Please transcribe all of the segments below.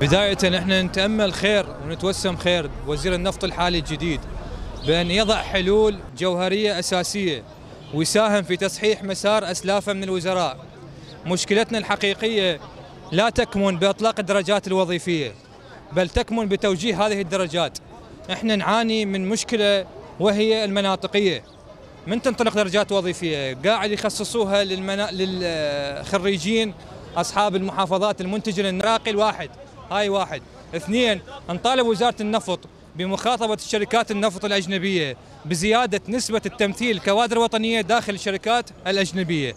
بداية إحنا نتأمل خير ونتوسم خير. وزير النفط الحالي الجديد بأن يضع حلول جوهرية أساسية ويساهم في تصحيح مسار أسلافه من الوزراء. مشكلتنا الحقيقية لا تكمن بإطلاق الدرجات الوظيفية بل تكمن بتوجيه هذه الدرجات. إحنا نعاني من مشكلة وهي المناطقية. من تنطلق درجات وظيفية؟ قاعد يخصصوها للمنا... للخريجين أصحاب المحافظات المنتجة للنراقي واحد هاي واحد. اثنين نطالب وزارة النفط بمخاطبة الشركات النفط الأجنبية بزيادة نسبة التمثيل كوادر وطنية داخل الشركات الأجنبية.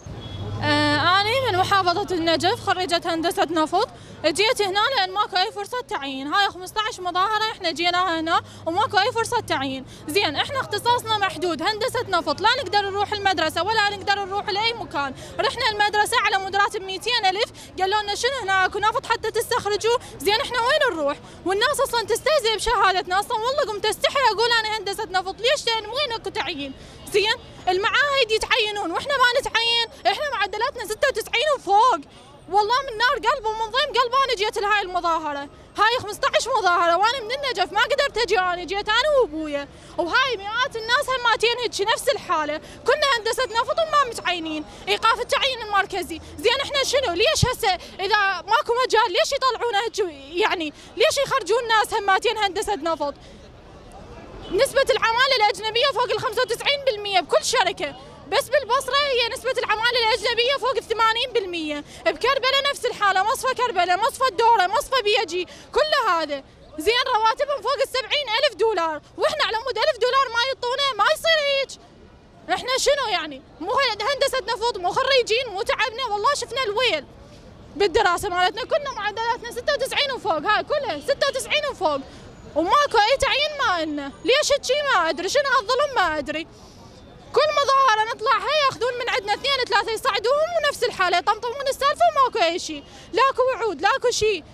محافظة النجف خريجة هندسة نفط جيت هنا لأن ماكو أي فرصة تعيين. هاي 15 مظاهرة إحنا جيناها هنا وماكو أي فرصة تعيين. زين إحنا اختصاصنا محدود. هندسة نفط لا نقدر نروح المدرسة ولا نقدر نروح لأي مكان. رحنا المدرسة على مود راتب 200 ألف. قالوا لنا شنو هنا؟ أكو نفط حتى تستخرجوا. زين إحنا وين نروح؟ والناس أصلا تستهزئ بشهادتنا. أصلا والله قمت أستحي أقول أنا هندسة نفط ليش؟ لأن وين اكو تعيين؟ زين؟ المعاهد يتعينون وإحنا ما نتعين. إحنا معدلاتنا 96 وفوق. والله من نار قلب ومن ضيم قلب أنا جيت لهاي المظاهرة. هاي 15 مظاهرة وأنا من النجف. ما قدرت أجي أنا جيت أنا وأبويا. وهاي مئات الناس هماتين هيك نفس الحالة. كنا هندسه نفط وما متعينين. إيقاف التعيين المركزي. زين إحنا شنو؟ ليش هسه إذا ماكو مجال ليش يطلعونا هيك يعني ليش يخرجون ناس هماتين هندسه نفط نسبة العمالة الأجنبية فوق ال 95% بكل شركة. بس بالبصرة هي نسبة العمالة الأجنبية فوق ال 80% بكربلاء نفس الحالة مصفى كربلاء مصفى الدورة مصفى بيجي كل هذا. زين رواتبهم فوق ال 70 ألف دولار. وإحنا على مود ألف دولار ما يعطونا ما يصير هيك. إحنا شنو يعني؟ مو هندسة نفط مو خريجين مو تعبنا؟ والله شفنا الويل. بالدراسة مالتنا كنا معدلاتنا 96 وفوق هاي كلها 96 وفوق. وماكو أي تعيين ما لنا ليش هيك ما أدري. شنو هالظلم؟ ما أدري. كل مظاهرة نطلعها ياخذون من عندنا اثنين ثلاثة يصعدوهم ونفس الحالة يطمطمون السالفة وماكو أي شيء لاكو وعود لاكو شيء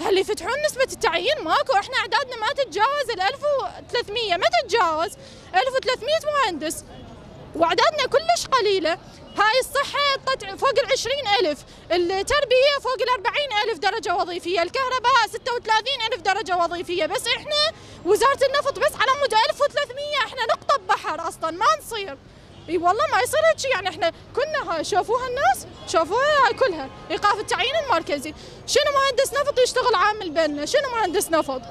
هل يفتحون نسبة التعيين؟ ماكو. إحنا أعدادنا ما تتجاوز ال 1300 ما تتجاوز. 1300 مهندس. وأعدادنا كلش قليلة. هاي الصحة فوق ال 20 ألف. التربية فوق ال 40 ألف درجة وظيفية. الكهرباء 36 ألف درجة وظيفية. بس إحنا وزارة النفط بس على مود 1300 إحنا نقطة بحر أصلا ما نصير. إي والله ما يصير هيك يعني إحنا كنا هاي شوفوها الناس شوفوها هاي كلها. إيقاف التعيين المركزي. شنو مهندس نفط يشتغل عامل بنا شنو مهندس نفط؟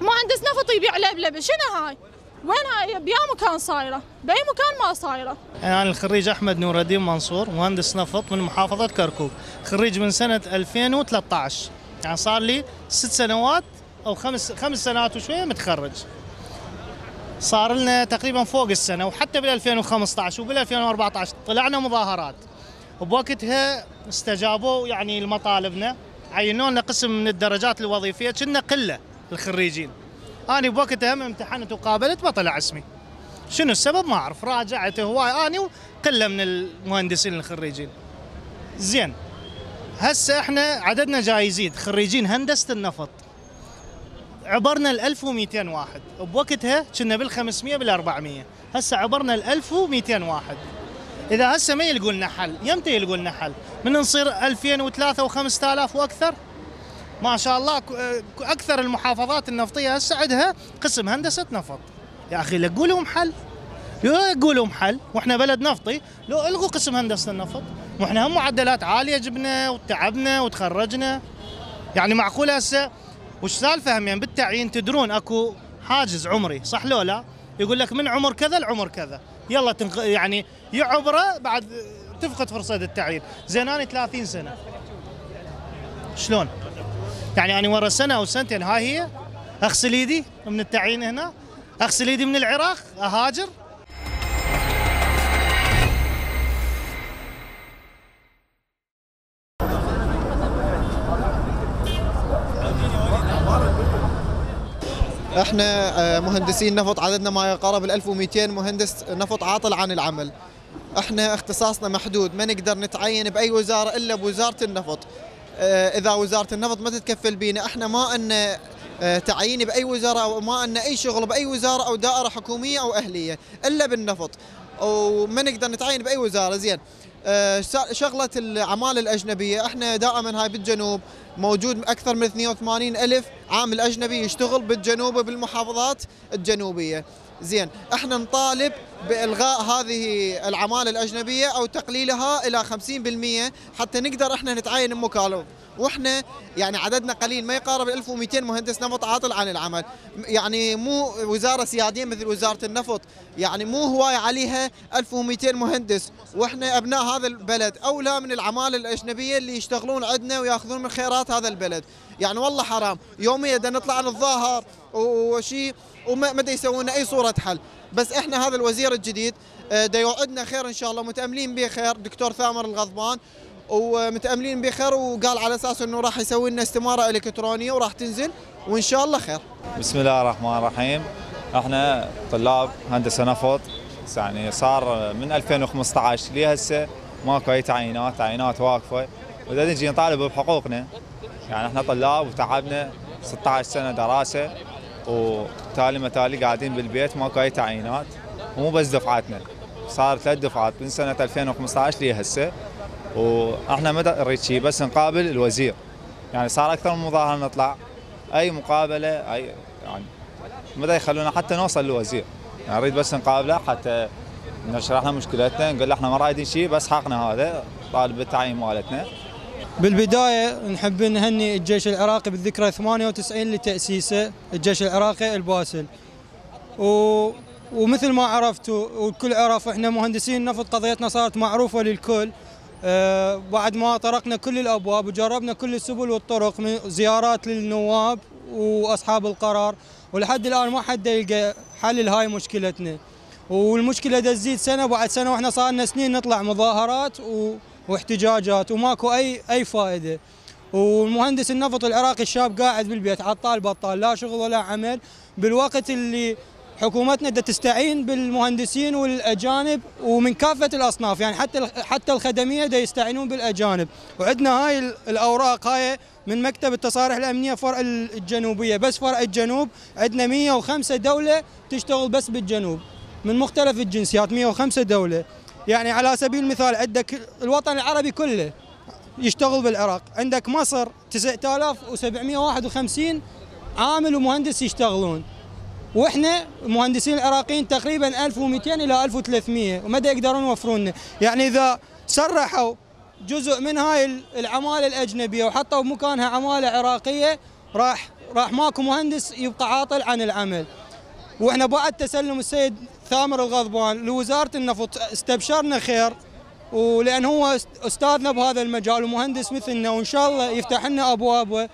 مهندس نفط يبيع لبلبة. شنو هاي؟ وين بيا مكان صايرة. بأي مكان ما صايرة. أنا يعني الخريج أحمد نور الدين منصور مهندس نفط من محافظة كركوك. خريج من سنة 2013 يعني صار لي ست سنوات أو خمس خمس سنوات وشوية متخرج. صار لنا تقريبا فوق السنة وحتى بال 2015 وبال 2014 طلعنا مظاهرات. وبوقتها استجابوا يعني لمطالبنا عينوا لنا قسم من الدرجات الوظيفية كنا قلة الخريجين. أنا بوقتها هم امتحنت وقابلت ما طلع اسمي شنو السبب؟ ما أعرف. راجعت هواي آني وقله من المهندسين الخريجين. زين. هسه إحنا عددنا جاي يزيد. خريجين هندسة النفط. عبرنا ال 1200 واحد. بوقتها كنا بال 500 بال 400 هسه عبرنا ال 1200 واحد. إذا هسه ما يلقوا لنا حل يمتى يلقوا لنا حل؟ من نصير 2003 و5000 وأكثر؟ ما شاء الله أكثر المحافظات النفطية هسه عندها قسم هندسة نفط. يا أخي لقوا لهم حل. لقوا لهم حل. وإحنا بلد نفطي. لو ألغوا قسم هندسة النفط. وإحنا هم معدلات عالية جبنا وتعبنا وتخرجنا. يعني معقول هسه؟ وش سالفة هم؟ يعني بالتعيين تدرون أكو حاجز عمري صح لو لا؟ يقول لك من عمر كذا لعمر كذا. يلا تنق... يعني يعبره بعد تفقد فرصة التعيين. زين أنا 30 سنة. شلون؟ يعني أنا ورا سنة أو سنتين هاي هي. أغسل ايدي من التعيين هنا. أغسل ايدي من العراق أهاجر. إحنا آه، مهندسين نفط عددنا ما يقارب ال 1200 مهندس نفط عاطل عن العمل. إحنا اختصاصنا محدود ما نقدر نتعين بأي وزارة إلا بوزارة النفط. إذا وزارة النفط ما تتكفل بينا إحنا ما أن آه، تعيين بأي وزارة أو ما أن أي شغل بأي وزارة أو دائرة حكومية أو أهلية إلا بالنفط. وما نقدر نتعين بأي وزارة زين. شغلة العماله الأجنبية إحنا دائما هاي بالجنوب موجود أكثر من 82 ألف عامل اجنبي يشتغل بالجنوب بالمحافظات الجنوبية. زين إحنا نطالب بإلغاء هذه العمالة الأجنبية أو تقليلها إلى 50% حتى نقدر إحنا نتعين مكالب وإحنا يعني عددنا قليل ما يقارب 1200 مهندس نفط عاطل عن العمل. يعني مو وزارة سيادية مثل وزارة النفط يعني مو هواية عليها 1200 مهندس. وإحنا أبناء هذا البلد أولى من العمالة الأجنبية اللي يشتغلون عندنا ويأخذون من خيرات هذا البلد. يعني والله حرام يوميا نطلع نتظاهر وشيء وما ما يسوون أي صورة حل بس إحنا هذا الوزير الجديد آه، دا يوعدنا خير إن شاء الله متأملين به خير دكتور ثامر الغضبان ومتأملين بخير وقال على أساس إنه راح يسوي لنا استمارة إلكترونية وراح تنزل وإن شاء الله خير. بسم الله الرحمن الرحيم إحنا طلاب هندسة نفط يعني صار من 2015 لهسه ماكو أي تعيينات تعيينات واقفة وإذا نجي نطالب بحقوقنا يعني إحنا طلاب وتعبنا 16 سنة دراسة وتالي متالي قاعدين بالبيت ماكو اي تعيينات. ومو بس دفعتنا صار ثلاث دفعات من سنة 2015 لهسه وإحنا ما نريد شيء بس نقابل الوزير. يعني صار أكثر من مظاهرة نطلع. أي مقابلة أي يعني ما يخلونا حتى نوصل للوزير. يعني نريد بس نقابله حتى نشرح له مشكلتنا. نقول له إحنا ما رايدين شيء بس حقنا هذا طالب بالتعيين مالتنا. بالبداية نحب نهني الجيش العراقي بالذكرى 98 لتأسيسه الجيش العراقي الباسل. و... ومثل ما عرفتوا والكل عرف إحنا مهندسين نفط قضيتنا صارت معروفة للكل. آه، بعد ما طرقنا كل الأبواب وجربنا كل السبل والطرق من زيارات للنواب وأصحاب القرار ولحد الآن ما حد يلقى حل لهاي مشكلتنا. والمشكلة دا تزيد سنة بعد سنة وإحنا صار لنا سنين نطلع مظاهرات واحتجاجات وماكو اي أي فائدة. والمهندس النفط العراقي الشاب قاعد بالبيت عطال بطال لا شغل ولا عمل. بالوقت اللي حكومتنا بدها تستعين بالمهندسين والأجانب ومن كافة الأصناف يعني حتى حتى الخدمية دا يستعينون بالأجانب. وعندنا هاي الأوراق هاي من مكتب التصاريح الأمنية فرع الجنوبية. بس فرع الجنوب عندنا 105 دولة تشتغل بس بالجنوب من مختلف الجنسيات 105 دولة. يعني على سبيل المثال عندك الوطن العربي كله يشتغل بالعراق. عندك مصر 9751 عامل ومهندس يشتغلون. وإحنا المهندسين العراقيين تقريبا 1200 إلى 1300 ومدى يقدرون يوفرون لنا يعني إذا سرحوا جزء من هاي العمالة الأجنبية وحطوا بمكانها عمالة عراقية راح راح ماكو مهندس يبقى عاطل عن العمل. وإحنا بعد تسلم السيد ثامر الغضبان لوزارة النفط استبشرنا خير ولأن هو أستاذنا بهذا المجال ومهندس مثلنا وإن شاء الله يفتح لنا أبوابه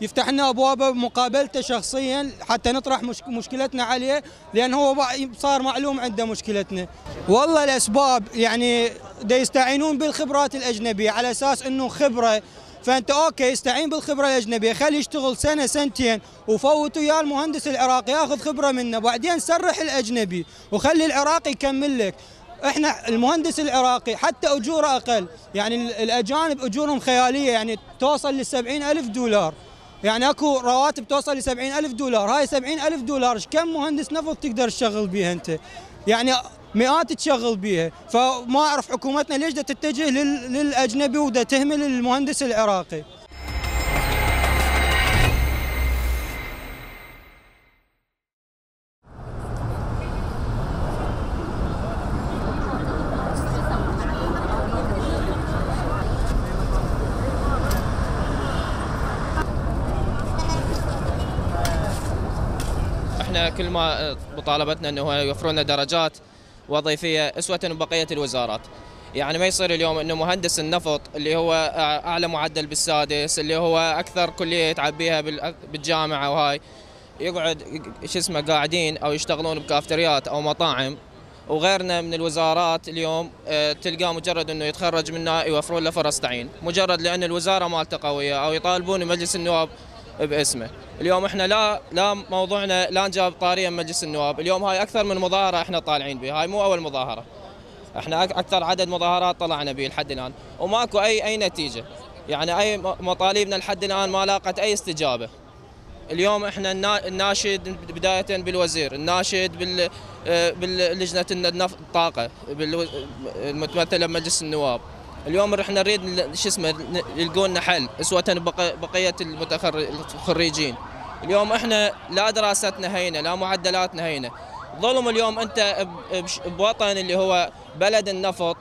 يفتح لنا أبوابه مقابلته شخصيا حتى نطرح مشكلتنا عليه لأن هو صار معلوم عنده مشكلتنا. والله الأسباب يعني دا يستعينون بالخبرات الأجنبية على أساس إنه خبرة فأنت أوكي استعين بالخبرة الاجنبيه خليه يشتغل سنة سنتين وفوت ويا المهندس العراقي. ياخذ خبرة منه بعدين سرح الأجنبي وخلي العراقي يكمل لك. إحنا المهندس العراقي حتى أجوره أقل. يعني الأجانب أجورهم خيالية يعني توصل ل ألف دولار. يعني أكو رواتب توصل ل 70 ألف دولار. هاي 70 ألف دولار كم مهندس نفط تقدر تشغل بيها أنت؟ يعني مئات تشغل بيها. فما أعرف حكومتنا ليش تتجه للأجنبي ودا تهمل المهندس العراقي. كل ما مطالبتنا إنه يوفرون درجات وظيفية أسوة بقية الوزارات. يعني ما يصير اليوم إنه مهندس النفط اللي هو أعلى معدل بالسادس اللي هو أكثر كلية يتعب بها بالجامعة وهاي يقعد شو اسمه قاعدين أو يشتغلون بكافتريات أو مطاعم وغيرنا من الوزارات اليوم آه، تلقاه مجرد إنه يتخرج منها يوفرون له فرص تعيين، مجرد لأن الوزارة مالته قوية أو يطالبون مجلس النواب باسمه. اليوم إحنا لا لا موضوعنا لا نجاوب طاريا مجلس النواب. اليوم هاي أكثر من مظاهرة إحنا طالعين بها. هاي مو أول مظاهرة. إحنا أكثر عدد مظاهرات طلعنا به لحد الآن. وماكو اي أي نتيجة. يعني أي مطالبنا لحد الآن ما لاقت أي استجابة. اليوم إحنا الناشد بداية بالوزير الناشد بال باللجنة الطاقة المتمثله بمجلس النواب. اليوم إحنا نريد ل- شو اسمه ن- يلقوا لنا حل أسوة بق- بقية المتخرجين. اليوم إحنا لا دراستنا هينة لا معدلاتنا هينة. ظلم اليوم أنت بوطن اللي هو بلد النفط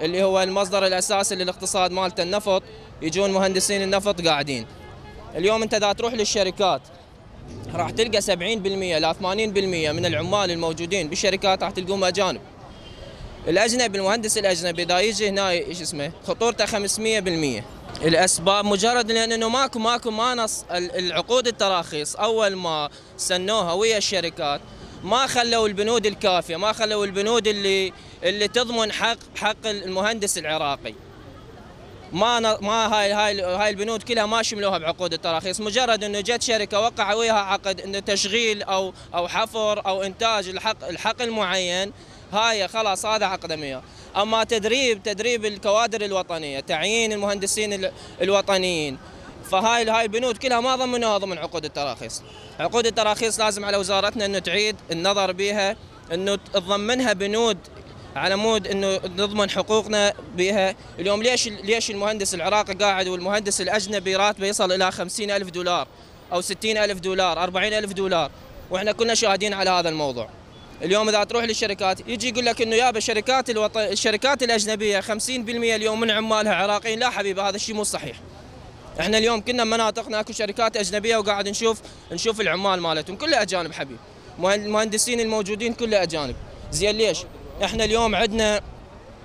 اللي هو المصدر الأساسي للاقتصاد مالته النفط يجون مهندسين النفط قاعدين. اليوم أنت إذا تروح للشركات راح تلقى 70% لا 80% من العمال الموجودين بالشركات راح تلقوهم أجانب. الأجنبي المهندس الأجنبي اذا يجي هنا إيش اسمه؟ خطورته 500% الأسباب مجرد لأنه ماكو ماكو ما نص ال- العقود التراخيص. أول ما سنوها ويا الشركات ما خلوا البنود الكافية ما خلوا البنود اللي اللي تضمن حق حق المهندس العراقي. ما ما هاي هاي هاي البنود كلها ما شملوها بعقود التراخيص. مجرد إنه جت شركة وقع وياها عقد إنه تشغيل أو أو حفر أو إنتاج الحق الحق المعين هاي خلاص هذا عقد وياه أما تدريب تدريب الكوادر الوطنية تعيين المهندسين ال- الوطنيين فهاي هاي البنود كلها ما ضمنوها ضمن عقود التراخيص. عقود التراخيص لازم على وزارتنا إنه تعيد النظر بها إنه تضمنها بنود على مود إنه نضمن حقوقنا بها اليوم ليش ليش المهندس العراقي قاعد والمهندس الأجنبي راتبه يصل إلى خمسين ألف دولار أو ستين ألف دولار أربعين ألف دولار؟ وإحنا كنا شاهدين على هذا الموضوع. اليوم إذا تروح للشركات يجي يقول لك إنه يابا الشركات الوطن الشركات الأجنبية 50% اليوم من عمالها عراقيين. لا حبيبي هذا الشيء مو صحيح. إحنا اليوم كنا مناطقنا اكو شركات أجنبية وقاعد نشوف نشوف العمال مالتهم كلها أجانب حبيبي. مهن- المهندسين الموجودين كلها أجانب. زين ليش؟ إحنا اليوم عندنا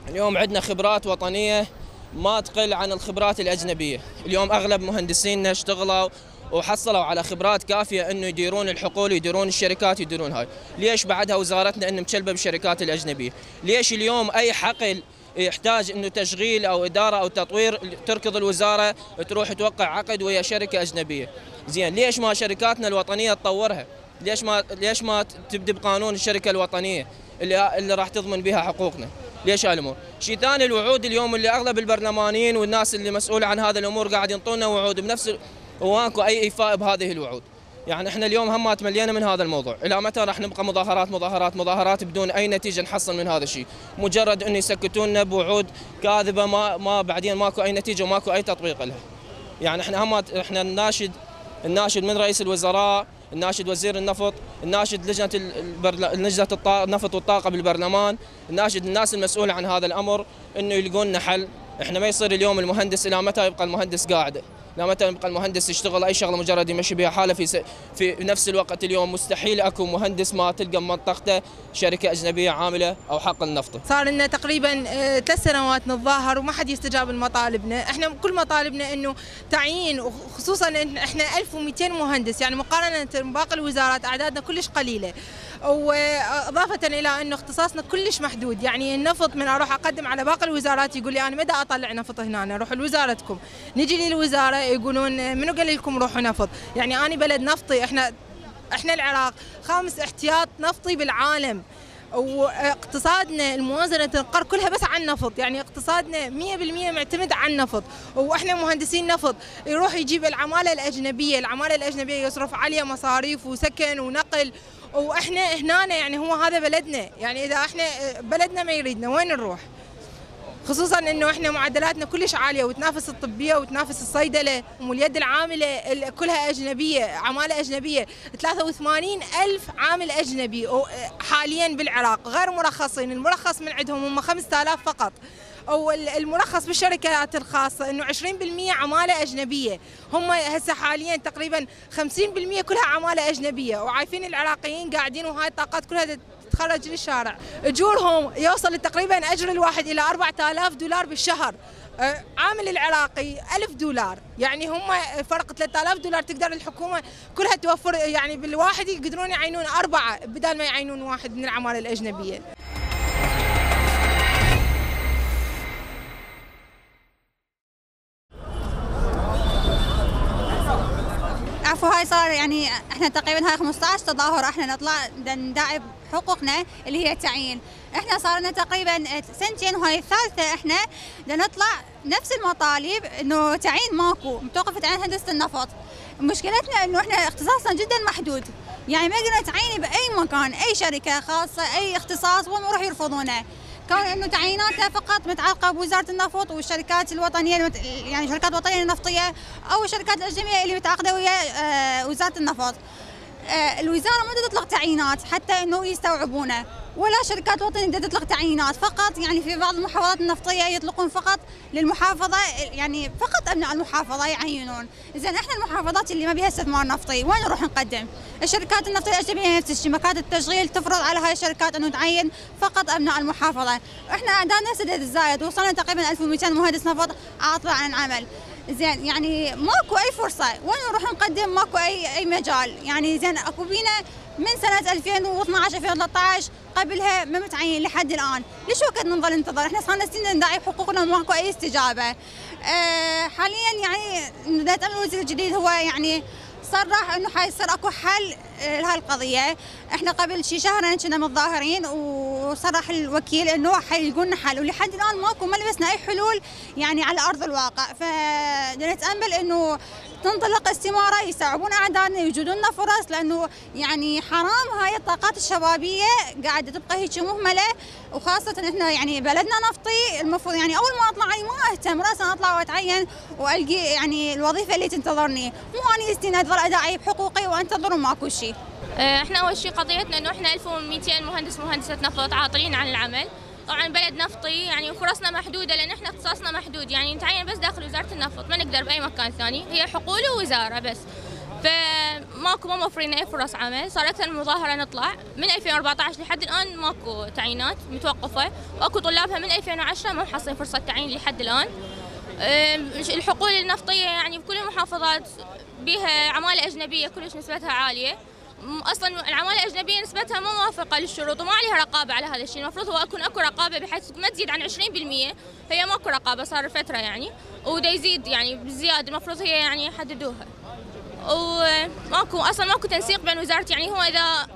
اليوم عندنا خبرات وطنية ما تقل عن الخبرات الأجنبية. اليوم أغلب مهندسينا اشتغلوا وحصلوا على خبرات كافية إنه يديرون الحقول يديرون الشركات يديرون هاي. ليش بعدها وزارتنا إنه مكلبه بالشركات الأجنبية؟ ليش اليوم أي حقل يحتاج إنه تشغيل أو إدارة أو تطوير تركض الوزارة تروح توقع عقد ويا شركة أجنبية؟ زين ليش ما شركاتنا الوطنية تطورها؟ ليش ما ليش ما تبدي بقانون الشركة الوطنية اللي اللي راح تضمن بها حقوقنا؟ ليش هاي الأمور؟ شيء ثاني الوعود اليوم اللي أغلب البرلمانيين والناس اللي مسؤوله عن هذه الأمور قاعد ينطونا وعود بنفس وماكو أي إيفاء بهذه الوعود. يعني إحنا اليوم هم تملينا من هذا الموضوع. إلى متى راح نبقى مظاهرات مظاهرات مظاهرات بدون أي نتيجة نحصل من هذا الشيء؟ مجرد انه يسكتونا بوعود كاذبة ما ما بعدين ماكو أي نتيجة وماكو أي تطبيق لها. يعني إحنا هم إحنا الناشد الناشد من رئيس الوزراء الناشد وزير النفط الناشد لجنة البرل... لجنة النفط والطاقة بالبرلمان الناشد الناس المسؤوله عن هذا الأمر إنه يلقون حل. إحنا ما يصير اليوم المهندس إلى متى يبقى المهندس قاعد؟ لا متى يبقى المهندس يشتغل؟ أي شغلة مجرد يمشي بها حاله في س... في نفس الوقت اليوم. مستحيل أكو مهندس ما تلقى بمنطقته شركة أجنبية عاملة أو حقل نفطه صار لنا تقريبا آه، ثلاث سنوات نتظاهر وما حد يستجاب لمطالبنا، إحنا كل مطالبنا إنه تعيين وخصوصا إن إحنا 1200 مهندس. يعني مقارنة بباقي الوزارات أعدادنا كلش قليلة. وإضافة إلى إنه اختصاصنا كلش محدود، يعني النفط من أروح أقدم على باقي الوزارات يقول لي أنا مدى أطلع نفط هنا؟ أروح لوزارتكم، نجي للوزارة يقولون منو قال لكم روحوا نفط؟ يعني أنا بلد نفطي إحنا إحنا العراق خامس احتياط نفطي بالعالم. واقتصادنا الموازنة القر كلها بس عن النفط يعني اقتصادنا 100% معتمد على النفط وإحنا مهندسين نفط يروح يجيب العمالة الأجنبية العمالة الأجنبية يصرف عليها مصاريف وسكن ونقل. وإحنا هنا يعني هو هذا بلدنا يعني إذا إحنا بلدنا ما يريدنا وين نروح؟ خصوصا إنه إحنا معدلاتنا كلش عالية وتنافس الطبية وتنافس الصيدلة واليد العاملة ال- كلها أجنبية عمالة أجنبية. 83 ألف عامل أجنبي حاليا بالعراق غير مرخصين. المرخص من عندهم هم 5000 فقط. أو ال- المرخص بالشركات الخاصة إنه 20% عمالة أجنبية. هم هسه حاليا تقريبا 50% كلها عمالة أجنبية. وعايفين العراقيين قاعدين وهاي الطاقات كلها تخرج للشارع. اجورهم يوصل تقريبا اجر الواحد إلى 4000 دولار بالشهر. أه، عامل العراقي 1000 دولار. يعني هم فرق 3000 دولار تقدر الحكومة كلها توفر يعني بالواحد يقدرون يعينون أربعة بدل ما يعينون واحد من العماله الأجنبية. هاي صار يعني إحنا تقريبا هاي 15 تظاهر إحنا نطلع نداعب حقوقنا اللي هي التعيين. إحنا صار لنا تقريبا سنتين وهاي الثالثة إحنا نطلع نفس المطالب إنه تعيين ماكو متوقف تعيين هندسة النفط. مشكلتنا إنه إحنا اختصاصنا جدا محدود. يعني ما قدرنا نتعين بأي مكان أي شركة خاصة أي اختصاص وين نروح يرفضونه كون انه تعييناتها فقط متعلقة بوزارة النفط والشركات الوطنية المت... يعني الشركات الوطنيه النفطيه أو الشركات الاجنبيه اللي متعاقده ويا آه، وزارة النفط. آه، الوزارة ما تطلق تعيينات حتى إنه يستوعبونه ولا شركات وطنية تطلق تعيينات فقط يعني في بعض المحافظات النفطية يطلقون فقط للمحافظة يعني فقط ابناء المحافظة يعينون. زين إحنا المحافظات اللي ما بيها استثمار نفطي وين نروح نقدم؟ الشركات النفطية الاجنبيه نفس الشيء مكاتب التشغيل تفرض على هاي الشركات إنه تعين فقط أبناء المحافظة. إحنا اعدادنا سدد الزايد وصلنا تقريبا 1200 مهندس نفط عاطل عن العمل زين يعني ماكو أي فرصة. وين نروح نقدم؟ ماكو أي أي مجال. يعني زين أكو بينا من سنة 2012 2013 قبلها ما متعين لحد الآن. ليش وقت نظل ننتظر إحنا صار لنا ندعي بحقوقنا وماكو أي استجابة. أه حاليا يعني نتامل الوزير الجديد هو يعني صرح إنه حيصير أكو حل لهي القضية إحنا قبل شي شهرين كنا متظاهرين وصرح الوكيل إنه حيلقون حل ولحد الآن ماكو ما لبسنا أي حلول يعني على أرض الواقع. فنتامل إنه تنطلق استمارة يستوعبون أعدادنا يوجدون لنا فرص لأنه يعني حرام هاي الطاقات الشبابية قاعدة تبقى هيك مهملة. وخاصة إحنا يعني بلدنا نفطي المفروض يعني أول ما أطلع ما أهتم راسا أطلع وأتعين وألقي يعني الوظيفة اللي تنتظرني. مو أنا يستنى أظل أدعي بحقوقي وأنتظر وماكو شيء. إحنا أول شيء قضيتنا إنه إحنا 1200 مهندس مهندسة نفط عاطلين عن العمل. طبعا بلد نفطي يعني فرصنا محدودة لأن إحنا اختصاصنا محدود. يعني نتعين بس داخل وزارة النفط ما نقدر بأي مكان ثاني. هي حقول ووزارة بس. فماكو ما موفرين أي فرص عمل. صار أكثر من مظاهره نطلع من 2014 لحد الآن ماكو تعيينات متوقفة. واكو طلابها من 2010 ما محصلين فرصة تعيين لحد الآن. الحقول النفطية يعني بكل المحافظات بها عمالة أجنبية كلش نسبتها عالية. أصلا العمالة الأجنبية نسبتها مو موافقة للشروط وما عليها رقابة على هذا الشيء. المفروض هو يكون أكو رقابة بحيث ما تزيد عن 20% هي ماكو رقابة صار فترة يعني ودا يزيد يعني بالزياده المفروض هي يعني يحددوها. وماكو أصلا ماكو تنسيق بين وزارة يعني هو إذا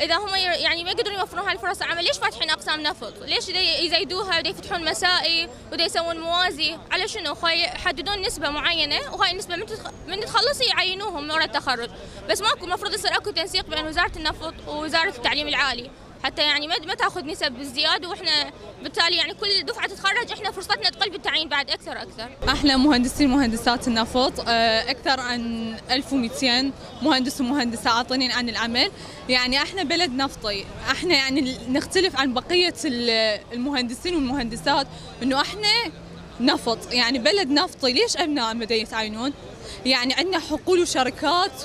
إذا هم يعني ما يقدرون يوفرون هاي الفرص العمل ليش فاتحين أقسام نفط؟ ليش يزيدوها ودا يفتحون مسائي ودا يسوون موازي على شنو؟ يحددون نسبة معينة وهاي النسبة من من تخلص يعينوهم من التخرج بس ماكو المفروض يصير أكو تنسيق بين وزارة النفط ووزارة التعليم العالي حتى يعني ما تاخذ نسب بالزياده وإحنا بالتالي يعني كل دفعة تتخرج إحنا فرصتنا تقل بالتعيين بعد أكثر أكثر. إحنا مهندسين مهندسات النفط آه، أكثر عن 1200 مهندس ومهندسة عاطلين عن العمل، يعني أحنا بلد نفطي، أحنا يعني نختلف عن بقية المهندسين والمهندسات إنه أحنا نفط، يعني بلد نفطي، ليش أبناء ما يتعينون؟ يعني عندنا حقول وشركات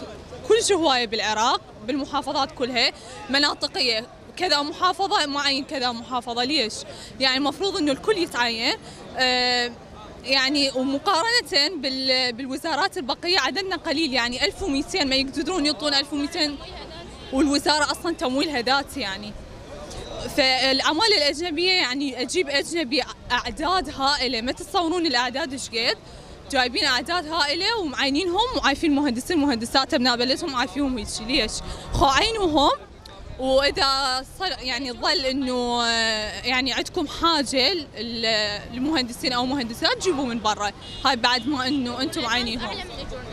كل هوايه بالعراق بالمحافظات كلها مناطقية كذا محافظة معين كذا محافظة. ليش؟ يعني المفروض إنه الكل يتعين آه، يعني ومقارنة بالوزارات البقية عددنا قليل. يعني 1200 ما يقدرون يعطون 1200 والوزارة أصلا تمويلها ذات يعني. فالعمالة الأجنبية يعني أجيب أجنبي أعداد هائلة. ما تتصورون الأعداد إيش قد؟ جايبين أعداد هائلة ومعينينهم وعايفين مهندسين مهندسات أبناء بلدهم عايفينهم هيك ليش؟ خو عينوهم وإذا صار يعني ظل إنه يعني عندكم حاجة للمهندسين أو مهندسات جيبوا من برا. هاي بعد ما إنه أنتم عينيهم.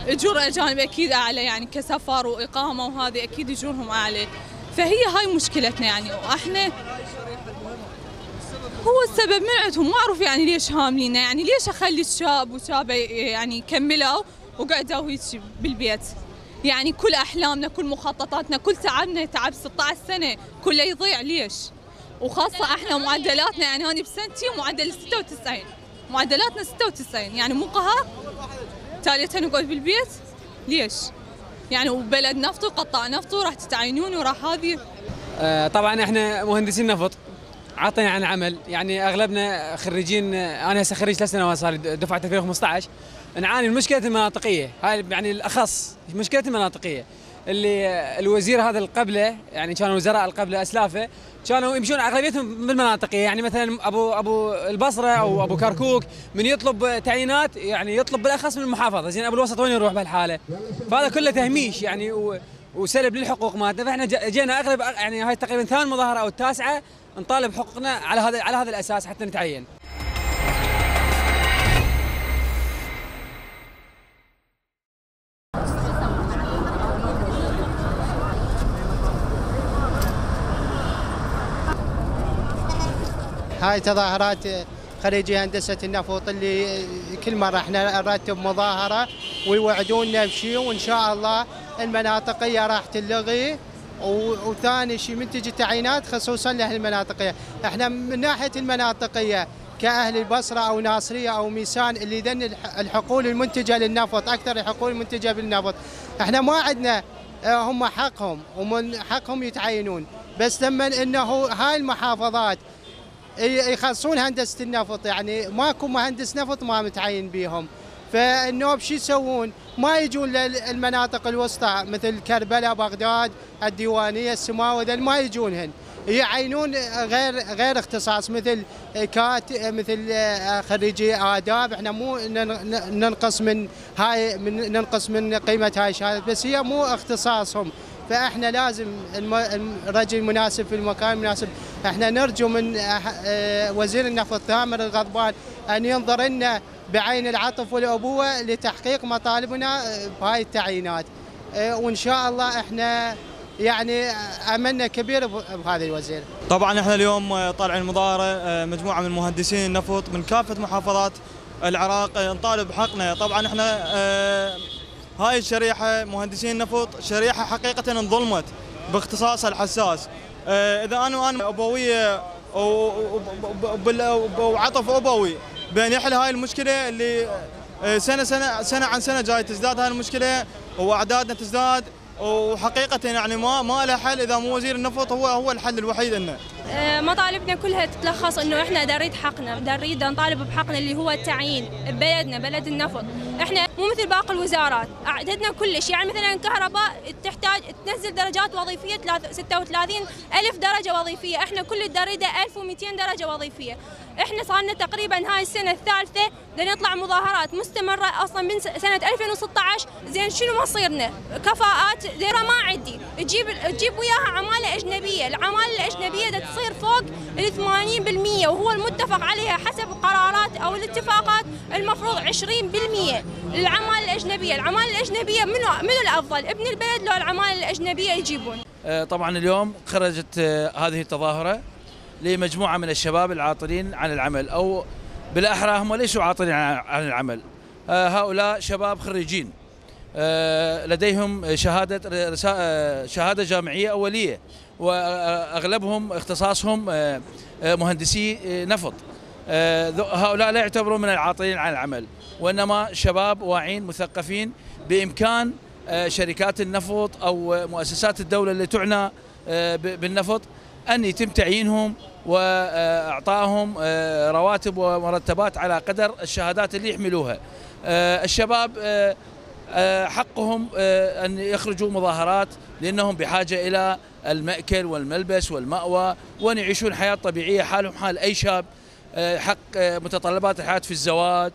أجور اجانب أكيد أعلى يعني كسفر وإقامة وهذه أكيد أجورهم أعلى. فهي هاي مشكلتنا يعني. وإحنا هو السبب من عندهم. ما أعرف يعني ليش هاملينا يعني ليش أخلي الشاب وشابة يعني كملوا وقعدوا هيك بالبيت؟ يعني كل أحلامنا كل مخططاتنا كل تعبنا تعب 16 سنة كله يضيع. ليش؟ وخاصة إحنا معدلاتنا يعني أنا بسنتي معدل 96 معدلاتنا 96 يعني مو قهر تالي نقعد بالبيت؟ ليش؟ يعني وبلد نفط وقطاع نفط وراح تتعينون وراح هذه. آه طبعا إحنا مهندسين نفط عطينا عن عمل يعني أغلبنا خريجين أنا هسه خريج ثلاث سنوات صار دفعة 2015 نعاني من المشكلة المناطقية. هاي يعني الأخص مشكلة المناطقية. اللي الوزير هذا القبله يعني كانوا وزراء القبله أسلافه كانوا يمشون أغلبيتهم بالمناطقيه يعني مثلا أبو أبو البصرة أو أبو كركوك من يطلب تعيينات يعني يطلب بالأخص من المحافظة. زين أبو الوسط وين يروح بهالحالة؟ فهذا كله تهميش يعني وسلب للحقوق مالتنا. فإحنا جينا أغلب يعني هاي تقريبا ثمان مظاهره أو التاسعة نطالب حقوقنا على هذا على هذا الأساس حتى نتعين. هاي تظاهرات خريجي هندسة النفط اللي كل مرة إحنا نرتب مظاهرة ويوعدونا بشيء وإن شاء الله المناطقية راح تلغي. وثاني شيء من تجي تعيينات خصوصا لأهل المناطقيه، إحنا من ناحية المناطقيه كأهل البصرة أو ناصرية أو ميسان اللي ذن الح- الحقول المنتجة للنفط أكثر الحقول المنتجة بالنفط، إحنا ما عندنا آه، هم حقهم ومن حقهم يتعينون، بس لما إنه هاي المحافظات ي- يخصون هندسه النفط؟ يعني ماكو مهندس نفط ما متعين بيهم. فالنوب شو يسوون؟ ما يجون للمناطق الوسطى مثل كربلاء بغداد الديوانية السماوه ما يجونهن يعينون غير غير اختصاص مثل كات مثل خريجي آداب. إحنا مو نن- ننقص من هاي من ننقص من قيمة هاي الشهادات بس هي مو اختصاصهم. فاحنا لازم الرجل المناسب في المكان المناسب إحنا نرجو من آه وزير النفط ثامر الغضبان أن ينظر لنا بعين العطف والأبوة لتحقيق مطالبنا آه، بهاي التعيينات. آه، وإن شاء الله إحنا يعني املنا كبير بهذا الوزير. طبعا إحنا اليوم آه، طالعين مظاهره آه، مجموعة من مهندسين النفط من كافة محافظات العراق آه، نطالب بحقنا طبعا إحنا آه، هاي الشريحة مهندسين النفط شريحة حقيقة انظلمت باختصاصها الحساس. آه، إذا أنا أنا ابويه وعطف أبوي بين يحل هاي المشكلة اللي آه، سنه سنه سنة عن سنة جاي تزداد هاي المشكلة وأعدادنا تزداد وحقيقة يعني ما ما له حل إذا مو وزير النفط هو هو الحل الوحيد إنه. مطالبنا كلها تتلخص إنه إحنا دا نريد حقنا دا نريد نطالب بحقنا اللي هو التعيين ببلدنا بلد النفط. إحنا مو مثل باقي الوزارات عددنا كلش يعني مثلا الكهرباء تحتاج تنزل درجات وظيفية 36 ألف درجة وظيفية إحنا كل الدرجه 1200 درجة وظيفية. إحنا صار لنا تقريبا هاي السنة الثالثة نطلع مظاهرات مستمرة أصلا من سنة 2016 زين شنو مصيرنا كفاءات ديرة ما عندي. تجيب تجيب وياها عمالة أجنبية العمالة الأجنبية تصير فوق ال 80% وهو المتفق عليها حسب القرارات أو الاتفاقات المفروض 20% للعماله الأجنبية العماله الأجنبية منو منو الأفضل؟ ابن البلد لو العماله الأجنبية يجيبون. آه، طبعا اليوم خرجت آه، هذه التظاهرة لمجموعة من الشباب العاطلين عن العمل أو بالأحرى هم ليسوا عاطلين عن العمل. آه، هؤلاء شباب خريجين. لديهم شهادة آه، شهادة جامعية أولية وأغلبهم اختصاصهم آه، آه، مهندسي آه، نفط. آه، هؤلاء لا يعتبرون من العاطلين عن العمل وإنما شباب واعين مثقفين بإمكان آه، شركات النفط أو آه، مؤسسات الدولة اللي تعنى آه، بالنفط أن يتم تعيينهم وإعطائهم آه، رواتب ومرتبات على قدر الشهادات اللي يحملوها. آه، الشباب آه، آه، حقهم آه، أن يخرجوا مظاهرات لأنهم بحاجة إلى المأكل والملبس والمأوى وأن يعيشون حياة طبيعية حالهم حال أي شاب آه، حق آه، متطلبات الحياة في الزواج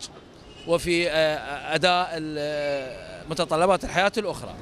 وفي آه، أداء آه، متطلبات الحياة الأخرى.